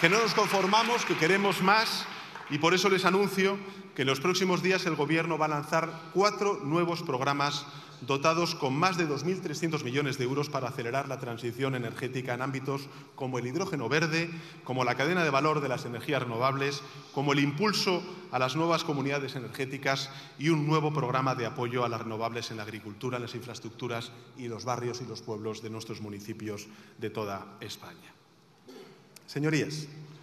que no nos conformamos, que queremos más y por eso les anuncio que en los próximos días el Gobierno va a lanzar cuatro nuevos programas dotados con más de 2.300 millones de euros para acelerar la transición energética en ámbitos como el hidrógeno verde, como la cadena de valor de las energías renovables, como el impulso a las nuevas comunidades energéticas y un nuevo programa de apoyo a las renovables en la agricultura, en las infraestructuras y los barrios y los pueblos de nuestros municipios de toda España. Señorías,